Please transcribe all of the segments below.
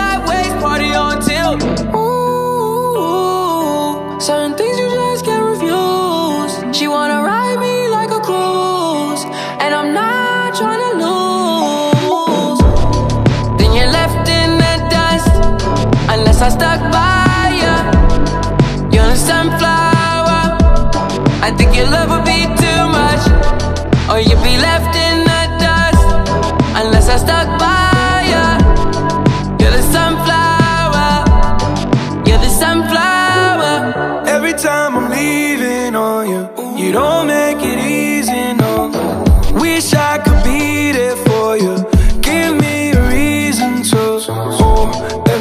sideways, party on tilt. Ooh, certain things you just can't refuse. She wanna ride me like a cruise, and I'm not trying to lose. Then you're left in the dust, unless I stuck by ya. You're a sunflower. I think you love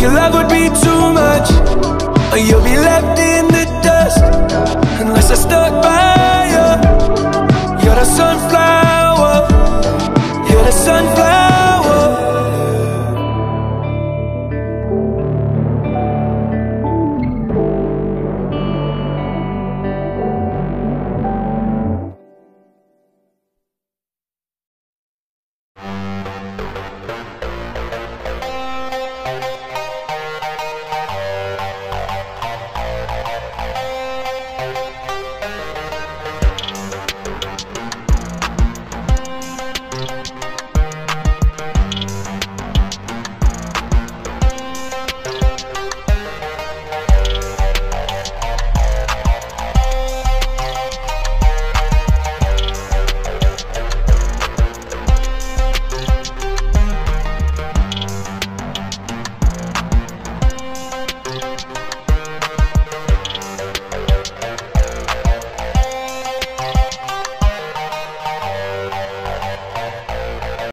Your love would be too much,